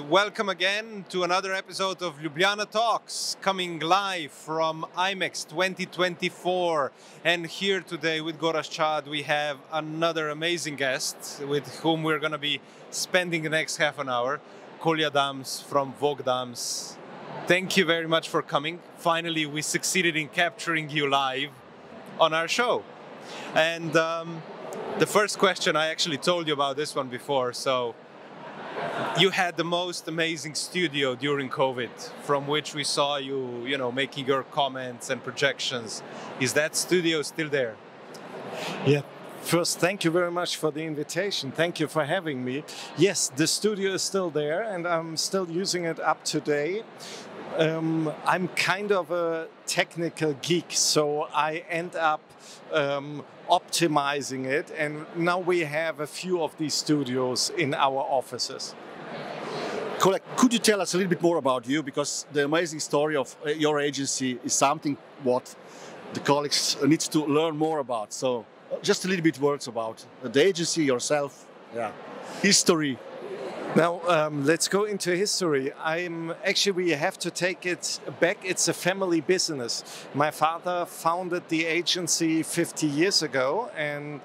welcome again to another episode of Ljubljana Talks, coming live from IMEX 2024. And here today with Gorazd Čad, we have another amazing guest with whom we're going to be spending the next half an hour, Colja Dams from VOK DAMS. Thank you very much for coming. Finally, we succeeded in capturing you live on our show. And um, the first question, I actually told you about this one before, so you had the most amazing studio during COVID, from which we saw you, you know, making your comments and projections. Is that studio still there? Yeah. First, thank you very much for the invitation. Thank you for having me. Yes, the studio is still there, and I'm still using it up to date. Um, I'm kind of a technical geek, so I end up um, optimizing it. And now we have a few of these studios in our offices. Colja, could you tell us a little bit more about you? Because the amazing story of uh, your agency is something what the colleagues need to learn more about. So, just a little bit words about the agency yourself, yeah, history. Now um, let's go into history. I'm actually we have to take it back. It's a family business. My father founded the agency 50 years ago, and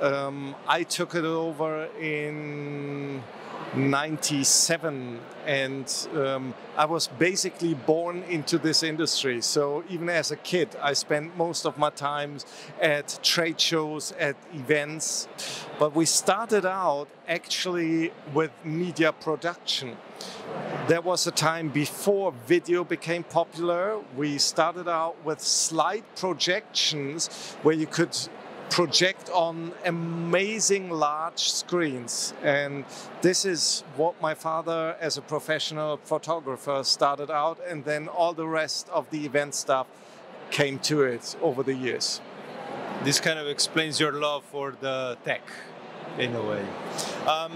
um, I took it over in 97 and um, i was basically born into this industry. So even as a kid i spent most of my time at trade shows at events. But we started out actually with media production. There was a time before video became popular. We started out with slide projections where you could project on amazing large screens. And this is what my father, as a professional photographer, started out, and then all the rest of the event stuff came to it over the years. This kind of explains your love for the tech in a way. Um,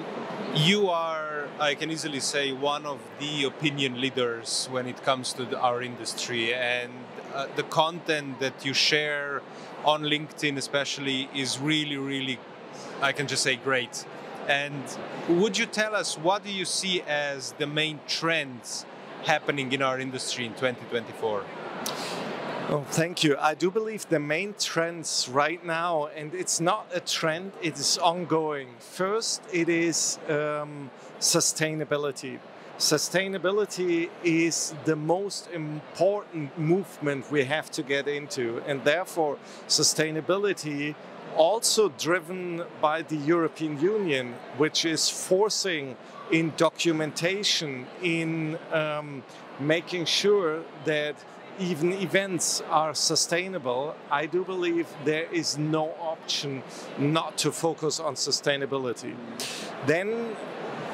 you are, I can easily say, one of the opinion leaders when it comes to the, our industry, and uh, the content that you share on LinkedIn, especially, is really, really, I can just say, great. And would you tell us what do you see as the main trends happening in our industry in 2024? Oh, thank you. I do believe the main trends right now, and it's not a trend, it is ongoing. First, it is um, sustainability. Sustainability is the most important movement we have to get into, and therefore, sustainability also driven by the European Union, which is forcing in documentation, in um, making sure that even events are sustainable, I do believe there is no option not to focus on sustainability. Then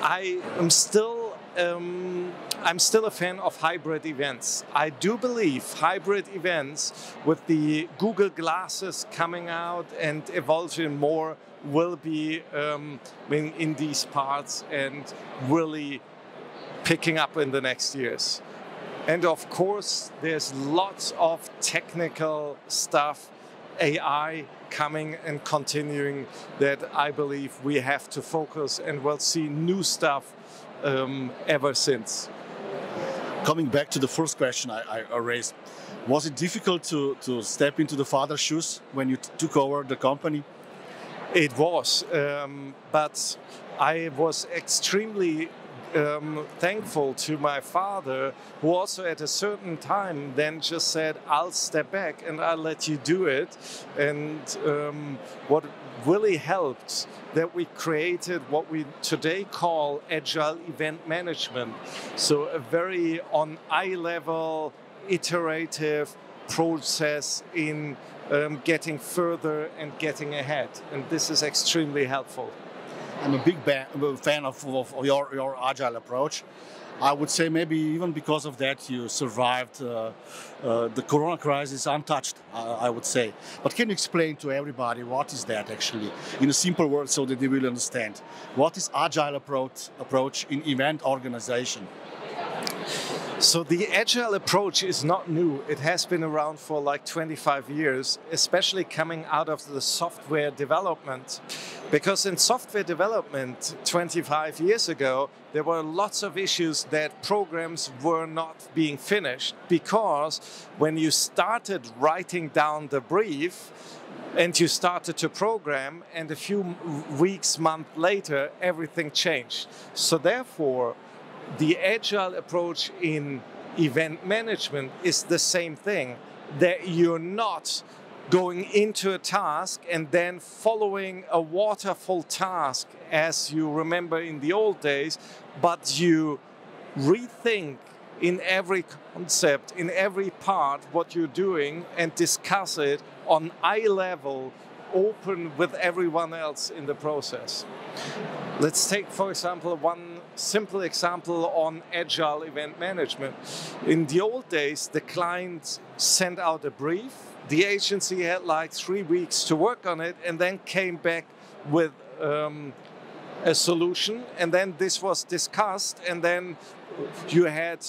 I am still um, I'm still a fan of hybrid events. I do believe hybrid events with the Google glasses coming out and evolving more will be um, in, in these parts and really picking up in the next years. And of course, there's lots of technical stuff, AI coming and continuing that I believe we have to focus and we'll see new stuff um, ever since. Coming back to the first question I, I raised, was it difficult to, to step into the father's shoes when you took over the company? It was, um, but I was extremely um, thankful to my father, who also at a certain time then just said, I'll step back and I'll let you do it. And um, what really helped that we created what we today call agile event management. So, a very on eye level, iterative process in um, getting further and getting ahead. And this is extremely helpful. I'm a big fan of, of your, your agile approach. I would say maybe even because of that you survived uh, uh, the corona crisis untouched, uh, I would say. But can you explain to everybody what is that actually in a simple word so that they will understand? What is agile approach, approach in event organization? So the agile approach is not new. It has been around for like 25 years, especially coming out of the software development. Because in software development 25 years ago, there were lots of issues that programs were not being finished because when you started writing down the brief, and you started to program and a few weeks month later everything changed so therefore the agile approach in event management is the same thing that you're not going into a task and then following a waterfall task as you remember in the old days, but you rethink in every concept, in every part, what you're doing and discuss it on eye level, open with everyone else in the process. Let's take, for example, one simple example on agile event management. In the old days, the client sent out a brief, the agency had like three weeks to work on it, and then came back with um, a solution, and then this was discussed, and then you had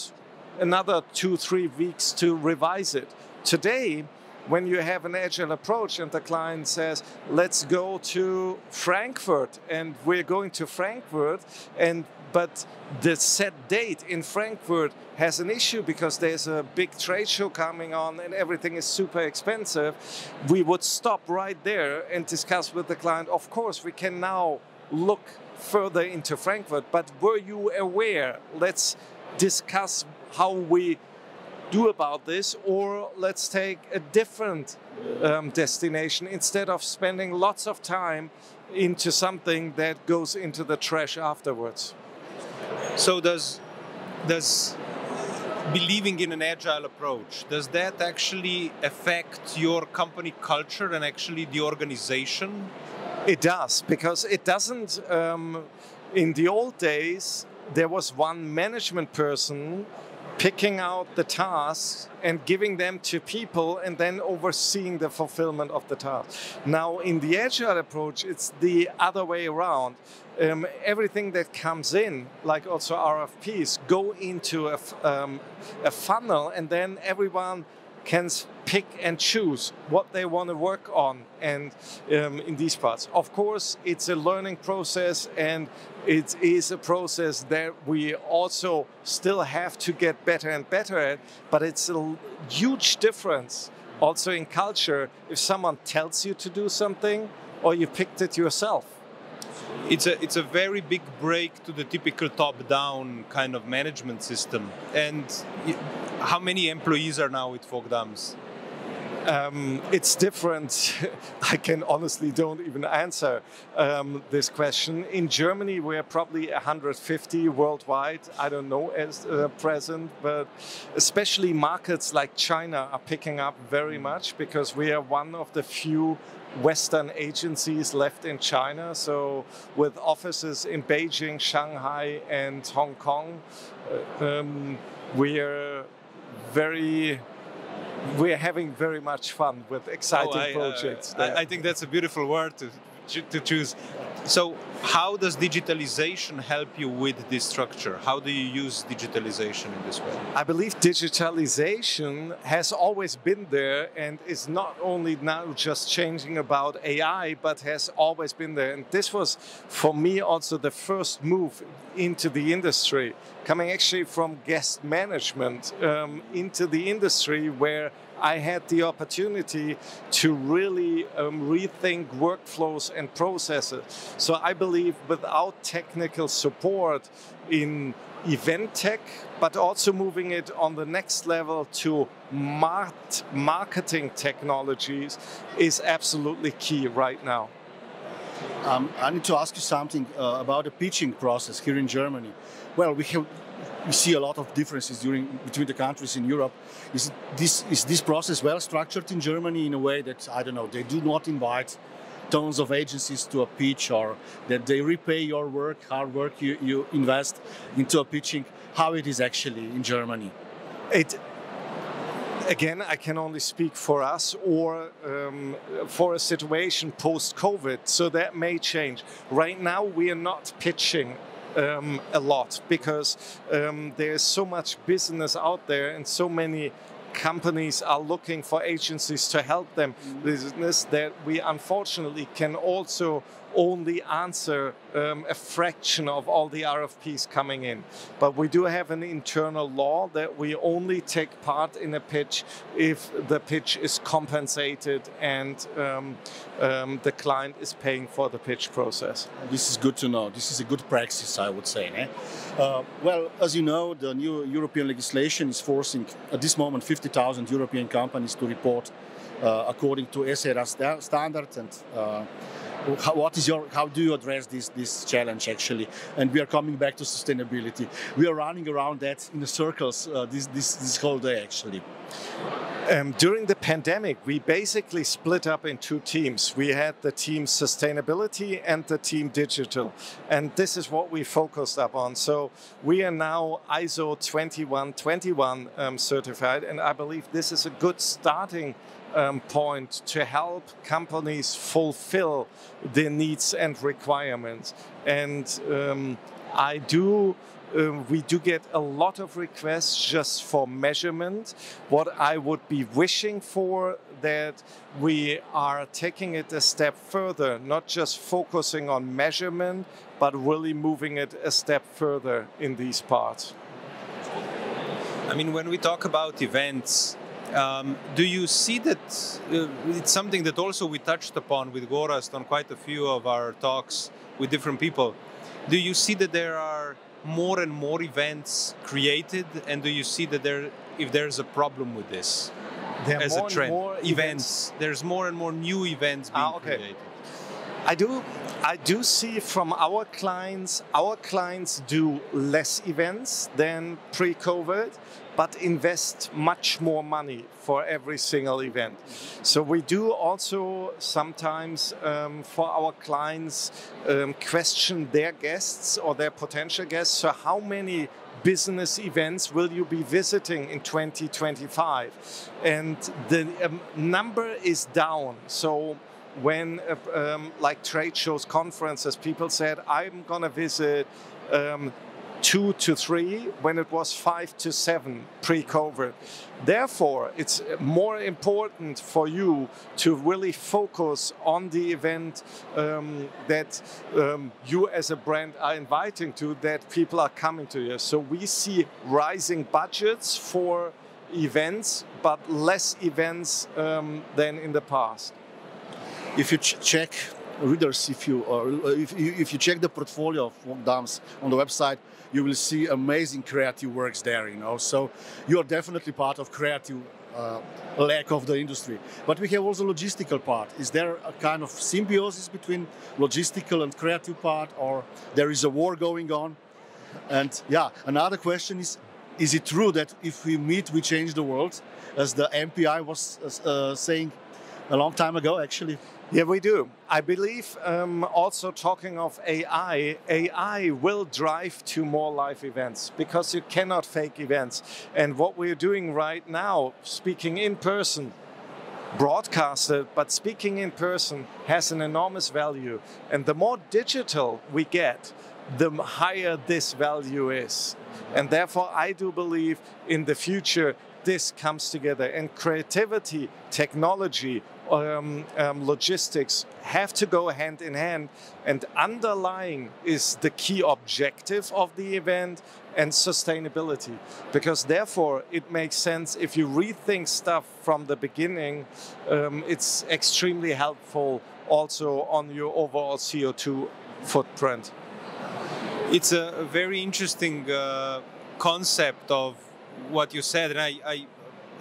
another two, three weeks to revise it. Today, when you have an agile approach and the client says, let's go to Frankfurt, and we're going to Frankfurt, and but the set date in Frankfurt has an issue because there's a big trade show coming on and everything is super expensive. We would stop right there and discuss with the client. Of course, we can now look further into Frankfurt, but were you aware? Let's discuss how we do about this, or let's take a different um, destination instead of spending lots of time into something that goes into the trash afterwards. So does does believing in an agile approach does that actually affect your company culture and actually the organization? It does because it doesn't. Um, in the old days, there was one management person picking out the tasks and giving them to people and then overseeing the fulfillment of the task. Now, in the agile approach, it's the other way around. Um, everything that comes in, like also RFPs, go into a, um, a funnel, and then everyone can pick and choose what they want to work on and um, in these parts of course it's a learning process and it is a process that we also still have to get better and better at but it's a huge difference also in culture if someone tells you to do something or you picked it yourself it's a it's a very big break to the typical top-down kind of management system. And how many employees are now with VOK DAMS? Um, it's different. I can honestly don't even answer um, this question. In Germany, we're probably 150 worldwide. I don't know as uh, present, but especially markets like China are picking up very much because we are one of the few Western agencies left in China. So, with offices in Beijing, Shanghai, and Hong Kong, uh, um, we're very we're having very much fun with exciting oh, I, uh, projects. Uh, I, I, think that's a beautiful word to, to choose. So, how does digitalization help you with this structure? How do you use digitalization in this way? I believe digitalization has always been there and is not only now just changing about AI, but has always been there. And this was, for me, also the first move into the industry, coming actually from guest management um, into the industry where I had the opportunity to really um, rethink workflows and processes. So I believe without technical support in event tech, but also moving it on the next level to marketing technologies is absolutely key right now. Um, I need to ask you something uh, about the pitching process here in Germany. Well, we have we see a lot of differences during between the countries in Europe. Is this is this process well structured in Germany in a way that I don't know they do not invite tons of agencies to a pitch or that they repay your work, hard work you, you invest into a pitching? How it is actually in Germany? It again, I can only speak for us or um, for a situation post COVID, so that may change. Right now, we are not pitching um, a lot because um, there's so much business out there and so many companies are looking for agencies to help them. Mm. Business that we unfortunately can also only answer um, a fraction of all the RFPs coming in. But we do have an internal law that we only take part in a pitch if the pitch is compensated and um, um, the client is paying for the pitch process. This is good to know. This is a good practice, I would say. Eh? Uh, well, as you know, the new European legislation is forcing at this moment 50,000 European companies to report uh, according to ESRS st- standards and uh, how, what is your how do you address this this challenge actually and we are coming back to sustainability we are running around that in the circles uh, this, this this whole day actually um, during the pandemic, we basically split up in two teams. We had the team sustainability and the team digital. And this is what we focused up on. So we are now ISO 2121 um, certified. And I believe this is a good starting um, point to help companies fulfill their needs and requirements. And um, I do. Uh, we do get a lot of requests just for measurement. What I would be wishing for that we are taking it a step further, not just focusing on measurement, but really moving it a step further in these parts. I mean, when we talk about events, um, do you see that uh, it's something that also we touched upon with Gorazd on quite a few of our talks with different people? Do you see that there are more and more events created, and do you see that there, if there's a problem with this There as more a trend? and more events. There's more and more new events being Ah, okay. created. I do I do see from our clients our clients do less events than pre-COVID but invest much more money for every single event. So we do also sometimes um, for our clients um, question their guests or their potential guests. So how many business events will you be visiting in 2025? And the um, number is down. So when uh, um, like trade shows, conferences, people said, I'm going to visit um, two to three when it was five to seven pre-COVID. Therefore, it's more important for you to really focus on the event um, that um, you as a brand are inviting to, that people are coming to you. So we see rising budgets for events, but less events um, than in the past if you ch- check readers if you or if you, if you check the portfolio of dams on the website you will see amazing creative works there you know. So you are definitely part of creative uh, leg of the industry. But we have also logistical part. Is there a kind of symbiosis between logistical and creative part or there is a war going on? And yeah another question is is it true that if we meet we change the world? As the mpi was uh, saying a long time ago actually yeah, we do. I believe um, also talking of AI, AI will drive to more live events because you cannot fake events. And what we're doing right now, speaking in person, broadcasted, but speaking in person has an enormous value. And the more digital we get, the higher this value is. And therefore, I do believe in the future this comes together and creativity, technology, um, um, logistics have to go hand in hand. And underlying is the key objective of the event and sustainability. Because therefore, it makes sense if you rethink stuff from the beginning, um, it's extremely helpful also on your overall CO2 footprint. It's a, very interesting uh, concept of what you said, and I, I,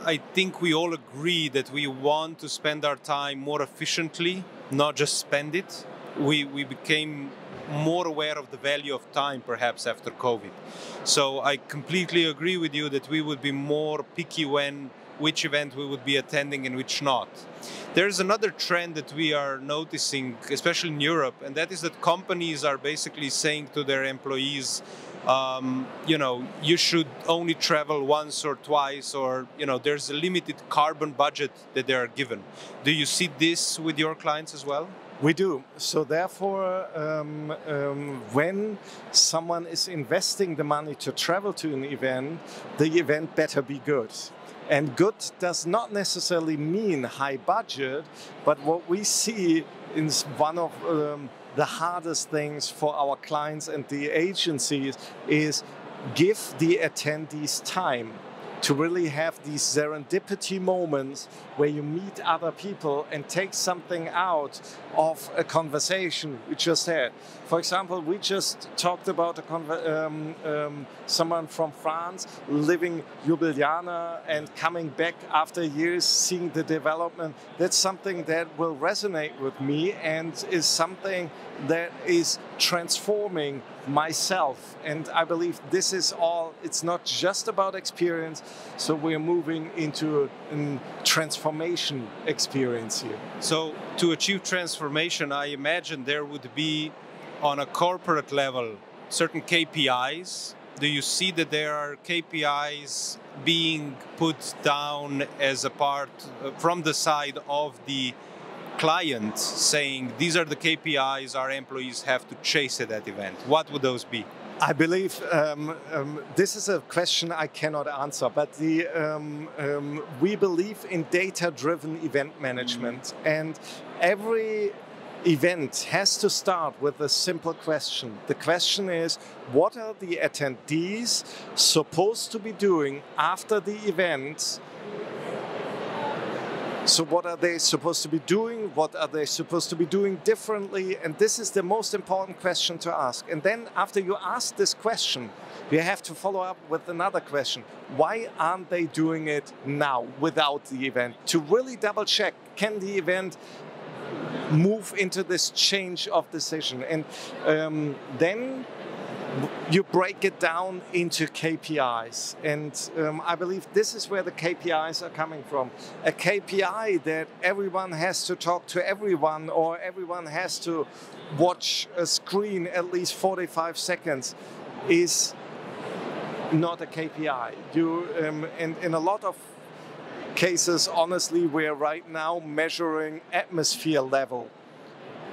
I think we all agree that we want to spend our time more efficiently, not just spend it. We we became more aware of the value of time perhaps after COVID. So I completely agree with you that we would be more picky when which event we would be attending and which not. There's another trend that we are noticing, especially in Europe, and that is that companies are basically saying to their employees, um, you know, you should only travel once or twice, or you know, there's a limited carbon budget that they are given. Do you see this with your clients as well? We do. So, therefore, um, um, when someone is investing the money to travel to an event, the event better be good. And good does not necessarily mean high budget, but what we see is one of um, the hardest things for our clients and the agencies is give the attendees time to really have these serendipity moments where you meet other people and take something out of a conversation we just had. For example, we just talked about um, um, someone from France living Ljubljana and coming back after years, seeing the development. That's something that will resonate with me and is something that is transforming myself. And I believe this is all, it's not just about experience. So we're moving into a transformation experience here. So to achieve transformation, I imagine there would be on a corporate level certain KPIs. Do you see that there are KPIs being put down as a part uh, from the side of the client saying these are the KPIs our employees have to chase at that event? What would those be? I believe um, um, this is a question I cannot answer, but the, um, um we believe in data driven event management, and every event has to start with a simple question. The question is what are the attendees supposed to be doing after the event so, what are they supposed to be doing? What are they supposed to be doing differently? And this is the most important question to ask. And then, after you ask this question, you have to follow up with another question Why aren't they doing it now without the event? To really double check can the event move into this change of decision? And um, then you break it down into KPIs. And um, I believe this is where the KPIs are coming from. A KPI that everyone has to talk to everyone or everyone has to watch a screen at least 45 seconds is not a KPI. You, um, and in a lot of cases, honestly, we're right now measuring atmosphere level.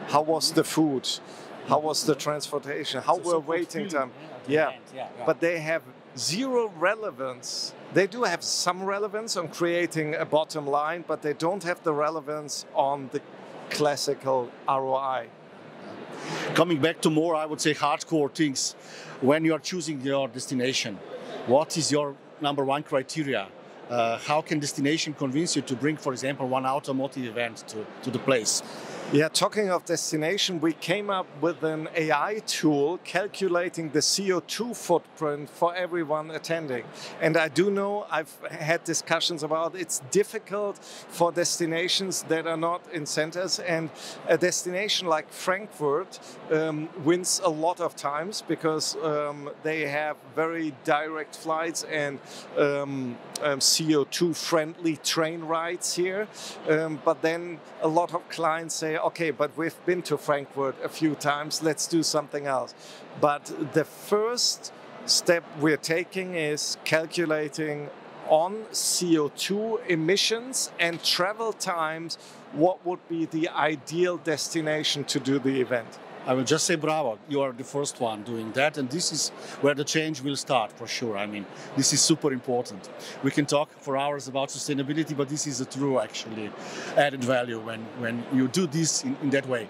How was the food? How was the transportation? How were waiting time? Yeah. yeah, yeah. But they have zero relevance. They do have some relevance on creating a bottom line, but they don't have the relevance on the classical ROI. Coming back to more, I would say, hardcore things. When you are choosing your destination, what is your number one criteria? Uh, how can destination convince you to bring, for example, one automotive event to, to the place? Yeah, talking of destination, we came up with an AI tool calculating the CO2 footprint for everyone attending. And I do know I've had discussions about it's difficult for destinations that are not in centers. And a destination like Frankfurt um, wins a lot of times because um, they have very direct flights and um, um CO2 friendly train rides here. Um, but then a lot of clients say, okay, but we've been to Frankfurt a few times, let's do something else. But the first step we're taking is calculating on CO2 emissions and travel times, what would be the ideal destination to do the event? I will just say bravo. You are the first one doing that, and this is where the change will start for sure. I mean, this is super important. We can talk for hours about sustainability, but this is a true, actually, added value when, when you do this in, in that way.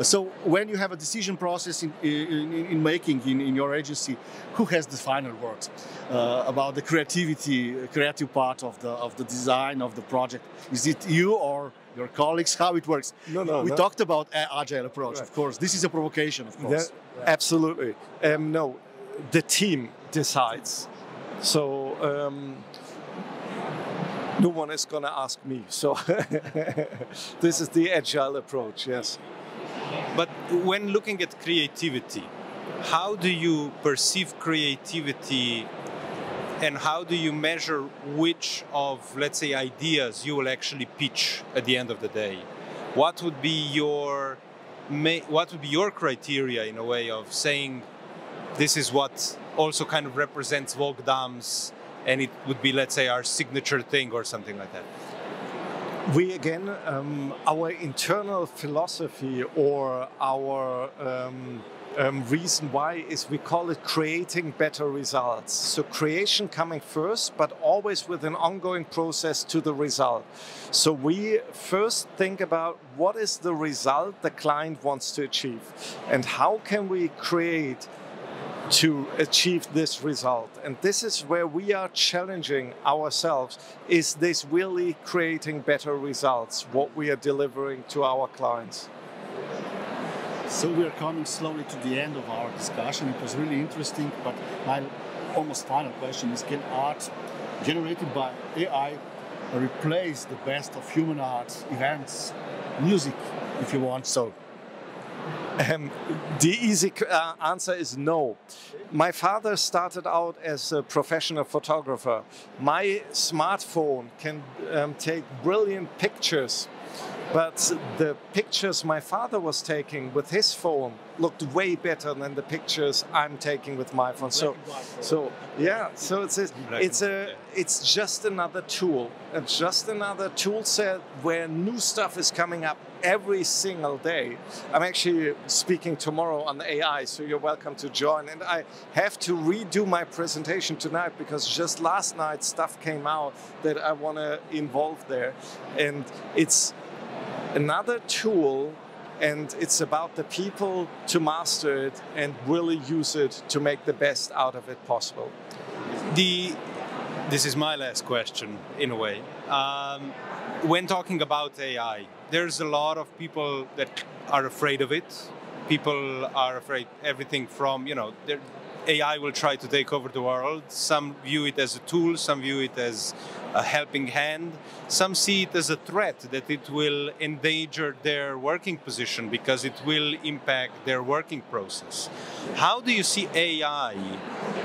So, when you have a decision process in, in, in making in, in your agency, who has the final word uh, about the creativity, creative part of the of the design of the project? Is it you or your colleagues, how it works. No, no. We no. talked about agile approach, right. of course. This is a provocation, of course. Yeah, absolutely. Um, no, the team decides. So um, no one is going to ask me. So this is the agile approach. Yes. But when looking at creativity, how do you perceive creativity and how do you measure which of let's say ideas you will actually pitch at the end of the day? What would be your what would be your criteria in a way of saying this is what also kind of represents VOK DAMS and it would be let's say our signature thing or something like that? We again, um, our internal philosophy or our um, um, reason why is we call it creating better results. So creation coming first, but always with an ongoing process to the result. So we first think about what is the result the client wants to achieve and how can we create to achieve this result. And this is where we are challenging ourselves. Is this really creating better results, what we are delivering to our clients? So we are coming slowly to the end of our discussion. It was really interesting, but my almost final question is can art generated by AI replace the best of human art, events, music, if you want so? Um, the easy uh, answer is no. My father started out as a professional photographer. My smartphone can um, take brilliant pictures but the pictures my father was taking with his phone looked way better than the pictures I'm taking with my phone. So, so yeah, so it's a, it's a it's just another tool. It's just another tool set where new stuff is coming up every single day. I'm actually speaking tomorrow on AI, so you're welcome to join. And I have to redo my presentation tonight because just last night stuff came out that I want to involve there, and it's another tool and it's about the people to master it and really use it to make the best out of it possible. The this is my last question in a way. Um, when talking about AI, there's a lot of people that are afraid of it. People are afraid everything from you know AI will try to take over the world. Some view it as a tool, some view it as a helping hand. Some see it as a threat that it will endanger their working position because it will impact their working process. How do you see AI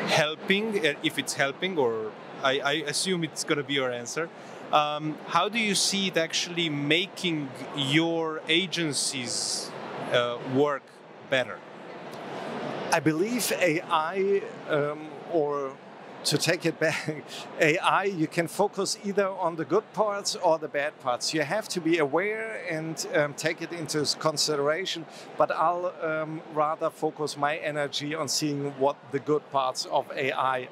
helping, eh, if it's helping, or I, I assume it's going to be your answer? Um, how do you see it actually making your agencies uh, work better? I believe AI, um, or to take it back, AI, you can focus either on the good parts or the bad parts. You have to be aware and um, take it into consideration, but I'll um, rather focus my energy on seeing what the good parts of AI.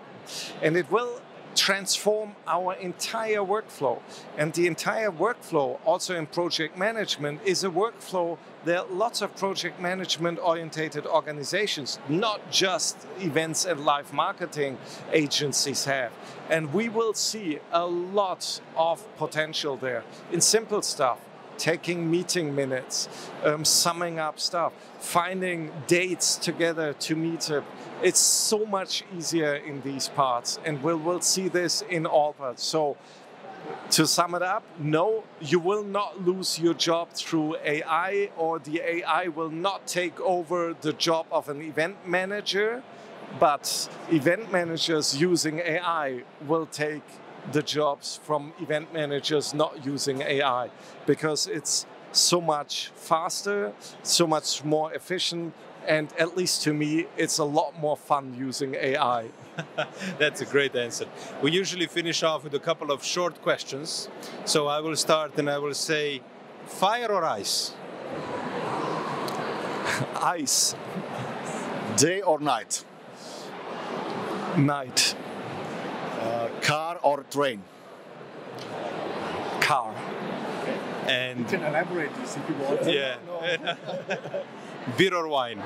And it will transform our entire workflow. And the entire workflow, also in project management, is a workflow that lots of project management orientated organizations, not just events and live marketing agencies have. And we will see a lot of potential there in simple stuff taking meeting minutes, um, summing up stuff, finding dates together to meet up. It's so much easier in these parts, and we'll, we'll see this in all parts. So, to sum it up, no, you will not lose your job through AI, or the AI will not take over the job of an event manager, but event managers using AI will take the jobs from event managers not using AI because it's so much faster, so much more efficient, and at least to me, it's a lot more fun using AI. That's a great answer. We usually finish off with a couple of short questions. So I will start and I will say fire or ice? ice. Day or night? Night. Uh, car or train? Car. And you can elaborate this if you want. Yeah. Beer or wine?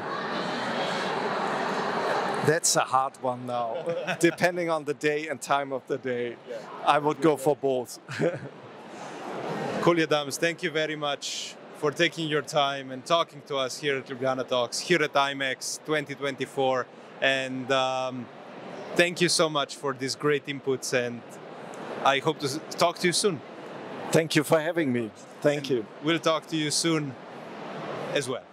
That's a hard one now. Depending on the day and time of the day, yeah. I would go for both. Colja Dams, thank you very much for taking your time and talking to us here at Ljubljana Talks, here at IMEX 2024. And um, thank you so much for these great inputs and I hope to talk to you soon. Thank you for having me. Thank and you. We'll talk to you soon as well.